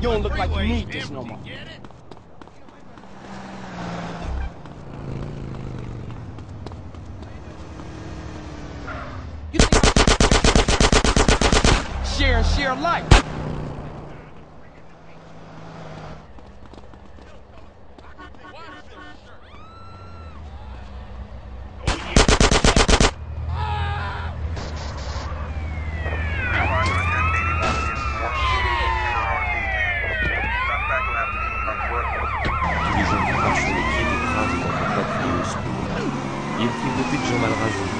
You don't look like you need this no more. Share and share life. Mal rasés.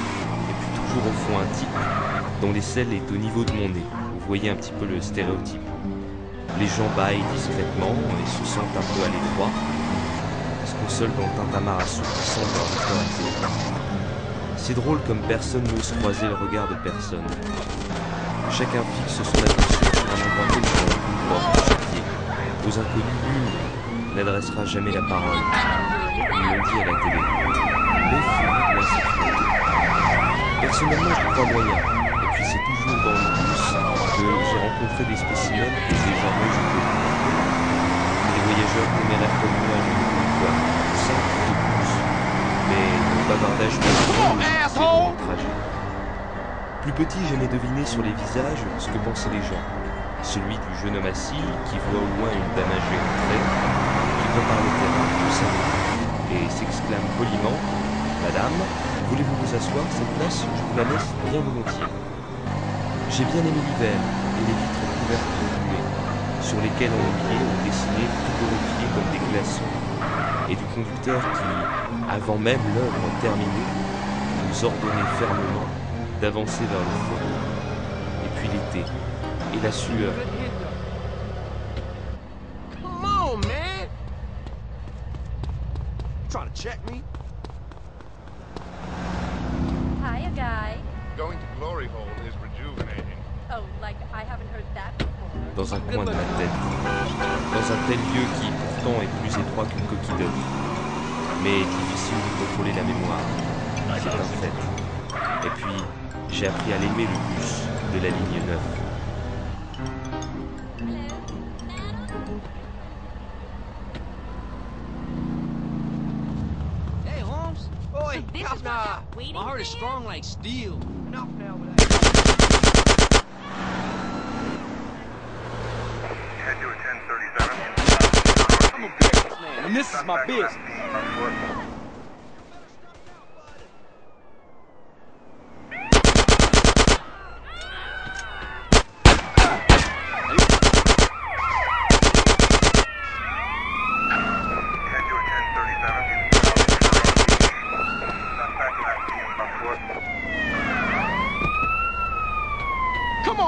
Et puis toujours au fond un type dont l'aisselle est au niveau de mon nez. Vous voyez un petit peu le stéréotype. Les gens baillent discrètement et se sentent un peu à l'étroit. Se consolent dans le tintamarre assourdissant de leur autorité. C'est drôle comme personne n'ose croiser le regard de personne. Chacun fixe son attention sur un endroit quelconque, porte, un pied. Aux inconnus, nul n'adressera jamais la parole. Ils l'ont dit à la télé. De. Personnellement, je crois moyen. Et puis c'est toujours dans le bus que j'ai rencontré des spécimens et désormais je peux. Des voyageurs téméraires comme moi, je ne sais quoi. Cinq de plus. Mais le bavardage asshole! trajet. Plus petit, j'aimais deviner sur les visages ce que pensaient les gens. Celui du jeune homme assis qui voit au loin une dame âgée entrer, qui prépare le terrain tout ça et s'exclame poliment Madame, voulez-vous vous asseoir Cette place, je vous la laisse bien volontiers. J'ai bien aimé l'hiver et les vitres couvertes de nuée, sur lesquelles on oubliait ont dessiné frigorifiés comme des glaçons, et du conducteur qui, avant même l'œuvre terminée, nous ordonnait fermement d'avancer vers le fond. Et puis l'été, et la sueur, me? Hiya, guy. Going to Glory Hole is rejuvenating. Oh, like I haven't heard that before. dans un coin de ma tête, dans un tel lieu qui pourtant est plus étroit qu'une coquille d'œuf, mais difficile de contrôler la mémoire. C'est un fait. Et puis, j'ai appris à l'aimer le bus de la ligne 9. This is. My heart is strong like steel. Now. I'm a business man, and this is my business.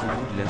C'est.